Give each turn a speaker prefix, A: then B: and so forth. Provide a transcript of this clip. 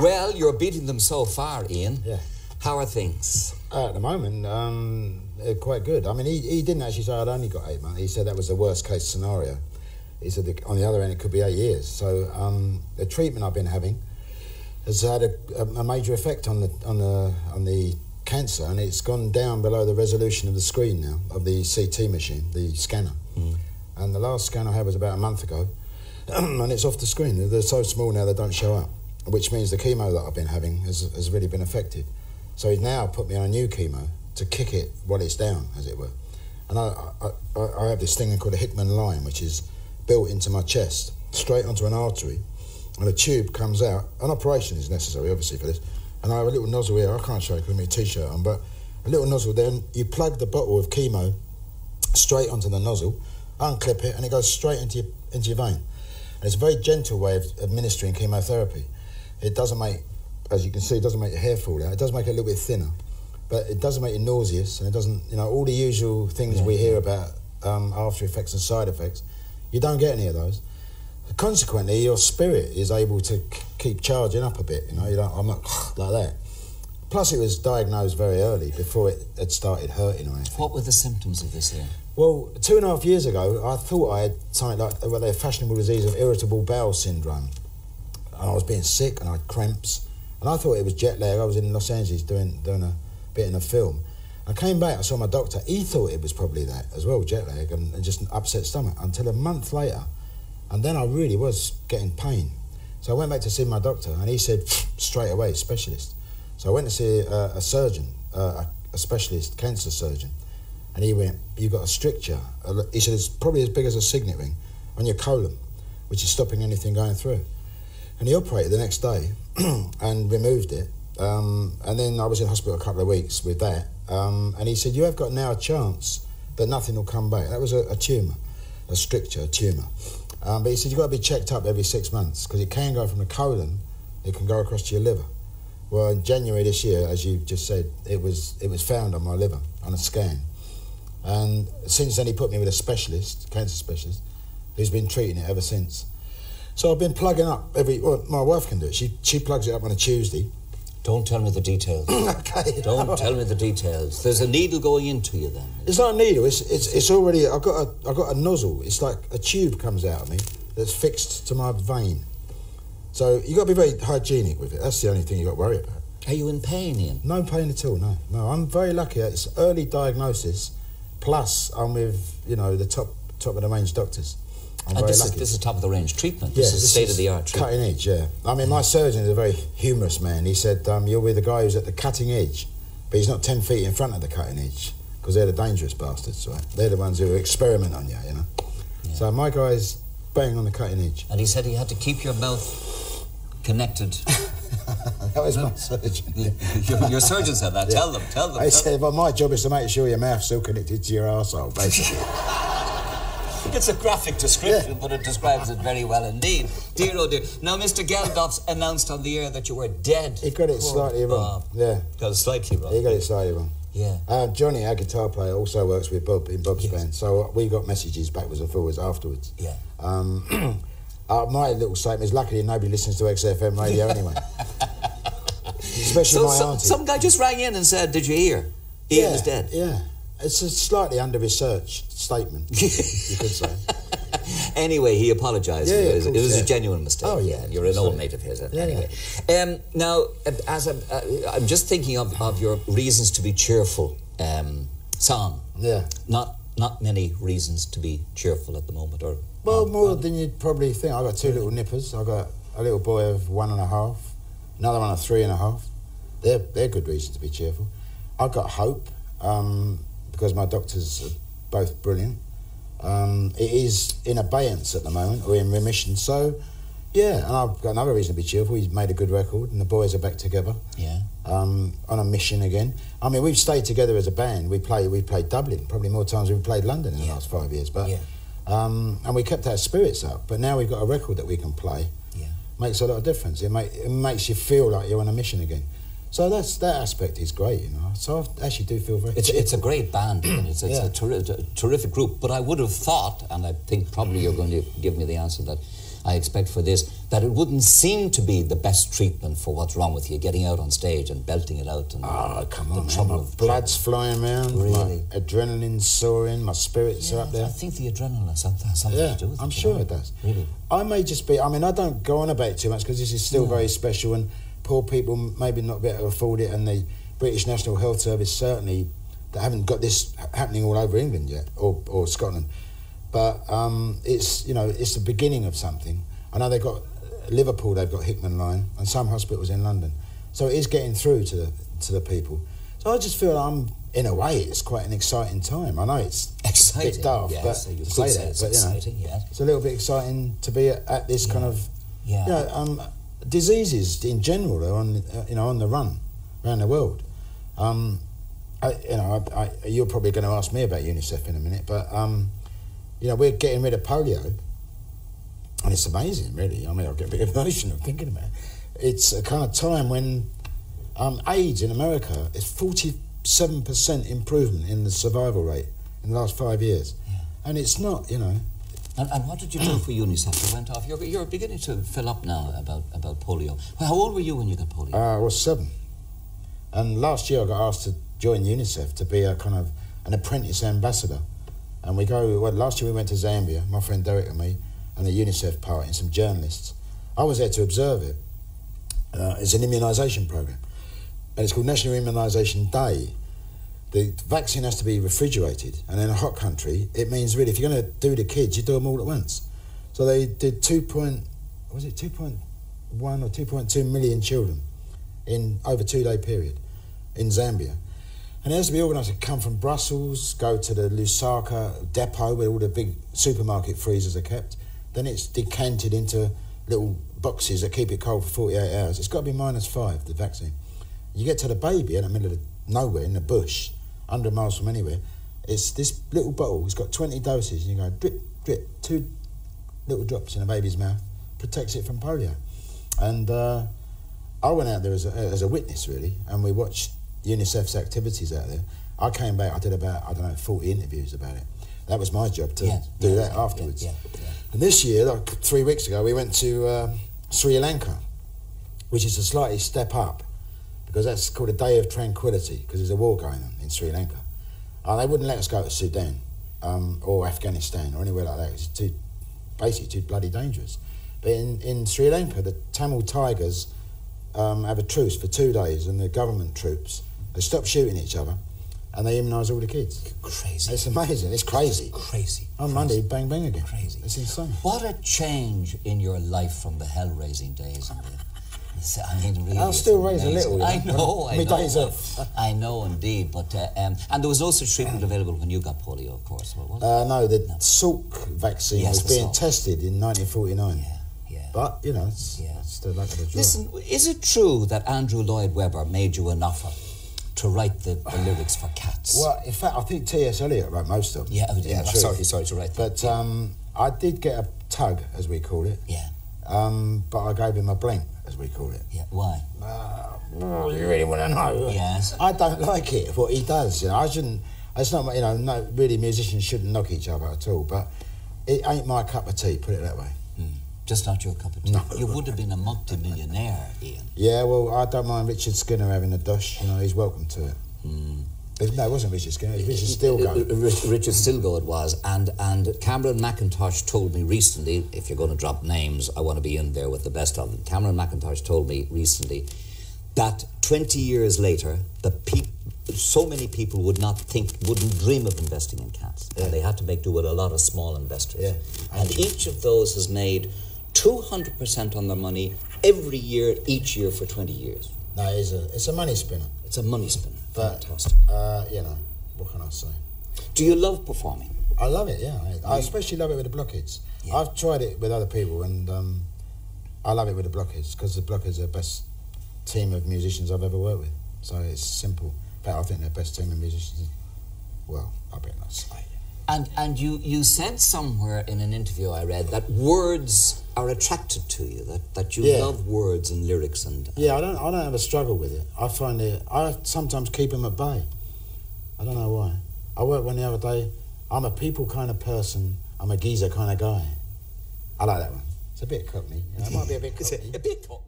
A: Well, you're beating them so far, Ian.
B: Yeah.
A: How are things?
B: Uh, at the moment, um, quite good. I mean, he, he didn't actually say I'd only got eight months. He said that was the worst case scenario. He said that on the other end it could be eight years. So um, the treatment I've been having has had a, a, major effect on the on the on the cancer, and it's gone down below the resolution of the screen now of the CT machine, the scanner. And the last scan I had was about a month ago, and it's off the screen. They're so small now they don't show up, which means the chemo that I've been having has, has really been affected. So he's now put me on a new chemo to kick it while it's down, as it were. And I, I, I, have this thing called a Hickman line, which is built into my chest, straight onto an artery, and a tube comes out. An operation is necessary, obviously, for this. And I have a little nozzle here. I can't show you because I'm a t-shirt on, but a little nozzle. Then you plug the bottle of chemo straight onto the nozzle, unclip it, and it goes straight into your, into your vein. And it's a very gentle way of administering chemotherapy. It doesn't make, as you can see, it doesn't make your hair fall out. It does make it a little bit thinner, but it doesn't make you nauseous, and it doesn't, you know, all the usual things we hear about um, after effects and side effects. You don't get any of those. Consequently, your spirit is able to keep charging up a bit. You know, you don't, I'm not like that. Plus, it was diagnosed very early before it had started hurting or anything.
A: What were the symptoms of this here?
B: Well, two and a half years ago, I thought I had something like well, the fashionable disease of irritable bowel syndrome. And I was being sick and I had cramps. And I thought it was jet lag. I was in Los Angeles doing, doing a bit in a film. I came back, I saw my doctor. He thought it was probably that as well, jet lag, and, and just an upset stomach. Until a month later, and then I really was getting pain. So I went back to see my doctor, and he said straight away, specialist. So I went to see uh, a surgeon, uh, a, a specialist cancer surgeon, and he went, "You've got a stricture." He said it's probably as big as a signet ring on your colon, which is stopping anything going through. And he operated the next day and removed it. Um, and then I was in hospital a couple of weeks with that. Um, and he said, You have got now a chance that nothing will come back. That was a, a tumour, a stricture, a tumour. Um, but he said, You've got to be checked up every six months because it can go from the colon, it can go across to your liver. Well, in January this year, as you just said, it was, it was found on my liver on a scan. And since then, he put me with a specialist, cancer specialist, who's been treating it ever since. So I've been plugging up every. Well, my wife can do it. She she plugs it up on a Tuesday.
A: Don't tell me the details.
B: okay.
A: Don't tell me the details. There's a needle going into you then.
B: It's not a needle. It's it's it's already. I've got a I've got a nozzle. It's like a tube comes out of me that's fixed to my vein. So you got to be very hygienic with it. That's the only thing you got to worry about.
A: Are you in pain, Ian?
B: No pain at all. No, no. I'm very lucky. It's early diagnosis. Plus, I'm with you know the top top of the range doctors. I'm
A: And this is, this is top of the range treatment.
B: Yeah,
A: this is state of the art treatment.
B: Cutting edge, yeah. I mean, my surgeon is a very humorous man. He said, um, You're with the guy who's at the cutting edge, but he's not 10 feet in front of the cutting edge because they're the dangerous bastards, right? They're the ones who experiment on you, you know. So my guy's bang on the cutting edge.
A: And he said he had to keep your mouth connected.
B: That was my surgeon.
A: your, your surgeon said that. Tell them, tell them.
B: I
A: tell
B: said, Well, my job is to make sure your mouth's still connected to your arsehole, basically.
A: It's a graphic description, but it describes it very well indeed. Dear oh dear. Now, Mr. Geldof announced on the air that you were dead.
B: he got it slightly wrong.
A: Bob.
B: Yeah,
A: Got it slightly wrong.
B: he got it slightly wrong.
A: Yeah.
B: Um, Johnny, our guitar player, also works with Bob in Bob's band, so we got messages backwards and forwards afterwards.
A: Yeah.
B: Um, uh, my little statement is luckily nobody listens to XFM radio anyway. Especially
A: So
B: my
A: some,
B: auntie.
A: some guy just rang in and said, Did you hear? Ian
B: yeah,
A: is dead.
B: Yeah. It's a slightly under researched statement, you could say.
A: Anyway, he apologised.
B: Yeah, yeah,
A: it was,
B: of
A: it was
B: course,
A: a genuine mistake.
B: Oh, yeah,
A: You're an old mate of his.
B: Yeah,
A: anyway. Um, now, uh, as I'm, uh, I'm just thinking of, of your reasons to be cheerful um, song.
B: Yeah.
A: Not not many reasons to be cheerful at the moment. Or
B: Well, more than you'd probably think. I've got two little nippers. I've got a little boy of one and a half, another one of three and a half. They're, they're good reasons to be cheerful. I've got hope um, because my doctors are both brilliant. Um, it is in abeyance at the moment, or in remission. So, yeah, and I've got another reason to be cheerful. He's made a good record, and the boys are back together
A: yeah.
B: um, on a mission again. I mean, we've stayed together as a band. We play, we played Dublin probably more times than we've played London in the last five years. But
A: Yeah.
B: um, and we kept our spirits up. But now we've got a record that we can play.
A: Yeah.
B: Makes a lot of difference. It, make, it makes you feel like you're on a mission again. So that's that aspect is great, you know. So I actually do feel very.
A: It's, it's a great band. and it's it's
B: Yeah.
A: a, terri- a terrific group. But I would have thought, and I think probably you're going to give me the answer, that I expect for this, that it wouldn't seem to be the best treatment for what's wrong with you, getting out on stage and belting it out. And
B: Oh, come
A: the
B: on, man.
A: trouble
B: My
A: of
B: blood's flying around.
A: Really?
B: My adrenaline's soaring. My spirits are up there.
A: I think the adrenaline has something, something
B: Yeah,
A: to do with it.
B: I'm sure
A: know.
B: it does.
A: Really.
B: I may just be. I mean, I don't go on about it too much because this is still very special, and poor people maybe not be able to afford it, and the British National Health Service certainly they haven't got this happening all over England yet, or, or Scotland. But um, it's you know it's the beginning of something. I know they've got Liverpool, they've got Hickman Line, and some hospitals in London. So it is getting through to the to the people. So I just feel I'm in a way it's quite an exciting time. I know it's
A: Exciting.
B: a bit daft,
A: yes,
B: but
A: so you
B: to say that,
A: it's
B: but, you know,
A: exciting, yes.
B: it's a little bit exciting to be at, at this kind of
A: Yeah.
B: you know, um, diseases in general are on uh, you know on the run around the world. Um, I, you know, I, I, you're probably going to ask me about UNICEF in a minute, but um, you know, we're getting rid of polio, and it's amazing, really. I mean, I get a bit emotional thinking about it. It's a kind of time when um, AIDS in America is 47% improvement in the survival rate in the last five years, and it's not, you know.
A: And, and what did you do for UNICEF? You went off. You're, you're beginning to fill up now about, about polio. How old were you when you got polio?
B: Uh, I was seven. And last year I got asked to join UNICEF to be a kind of an apprentice ambassador. And we go, well, last year we went to Zambia, my friend Derek and me, and a UNICEF party and some journalists. I was there to observe it. Uh, it's an immunisation programme. And it's called National Immunisation Day. The vaccine has to be refrigerated. And in a hot country, it means really if you're going to do the kids, you do them all at once. So they did 2. Point, was it 2.1 or 2.2 million children in over two day period in Zambia. And it has to be organised to come from Brussels, go to the Lusaka depot where all the big supermarket freezers are kept. Then it's decanted into little boxes that keep it cold for 48 hours. It's got to be minus five, the vaccine. You get to the baby in the middle of nowhere in the bush, 100 miles from anywhere. It's this little bottle, it's got 20 doses, and you go drip, drip, two little drops in a baby's mouth, protects it from polio. And uh, I went out there as a, as a witness, really, and we watched UNICEF's activities out there. I came back, I did about, I don't know, 40 interviews about it. That was my job to
A: Yeah,
B: do
A: yeah,
B: that
A: yeah,
B: afterwards. And this year, like three weeks ago, we went to uh, Sri Lanka, which is a slightly step up, because that's called a day of tranquility, because there's a war going on in Sri Lanka. And they wouldn't let us go to Sudan um, or Afghanistan or anywhere like that. It's too, basically too bloody dangerous. But in, in Sri Lanka, the Tamil Tigers um, have a truce for two days, and the government troops they stop shooting each other, and they immunise all the kids.
A: Crazy.
B: It's amazing. It's crazy.
A: Crazy.
B: On Monday, bang bang again.
A: Crazy.
B: It's insane.
A: What a change in your life from the hell-raising days. And the, the- I mean, really,
B: I'll still raise a
A: amazing.
B: little,
A: I
B: know.
A: I know. I know, indeed. But uh, um, and there was also treatment available when you got polio, of course. What was it?
B: Uh, no, the Salk vaccine
A: Yes,
B: was being
A: Salk.
B: tested in 1949.
A: yeah, yeah.
B: But, you know, it's,
A: Yeah.
B: it's the luck of the draw.
A: Listen, is it true that Andrew Lloyd Webber made you an offer to write the, the lyrics for Cats?
B: Well, in fact, I think T.S. Eliot wrote most of them.
A: Yeah, oh, yeah,
B: truth.
A: sorry, sorry to write that.
B: But um, I did get a tug, as we call it.
A: Yeah,
B: Um, but I gave him a blank, as we call it.
A: yeah. Why?
B: Oh, you really want to know?
A: Yes.
B: I don't like it, what he does. You know, I shouldn't, it's not, you know, no, really musicians shouldn't knock each other at all. But it ain't my cup of tea, put it that way.
A: Just not your cup of tea.
B: No.
A: You would have been a multi-millionaire, Ian.
B: Yeah, well, I don't mind Richard Skinner having a dosh. You know, he's welcome to it.
A: Hmm.
B: No, it wasn't Richard Skinner. It was Richard Stilgoe.
A: Uh, Richard it was, and and Cameron Mackintosh told me recently. If you're going to drop names, I want to be in there with the best of them. Cameron Mackintosh told me recently that 20 years later, the so many people would not think, wouldn't dream of investing in cats, and they had to make do with a lot of small investors.
B: Yeah.
A: And each of those has made 200% on their money every year, each year for 20 years.
B: No, it's a, it's a money spinner.
A: It's a money spinner.
B: But,
A: Fantastic.
B: uh, you know, what can I say?
A: Do you love performing?
B: I love it, yeah. I, I especially love it with the blockheads.
A: Yeah.
B: I've tried it with other people, and um, I love it with the blockheads because the blockheads are the best team of musicians I've ever worked with. So it's simple. But I think they're the best team of musicians. Well, I bet not say.
A: And and you, you said somewhere in an interview I read that words are attracted to you, that, that you
B: Yeah.
A: love words and lyrics and
B: Yeah, I don't. I don't have a struggle with it. I find it. I sometimes keep them at bay. I don't know why. I worked one the other day. I'm a people kind of person. I'm a geezer kind of guy. I like that one. It's a bit cockney. It might be a bit
A: It's
B: cockney.
A: a, a bit cockney.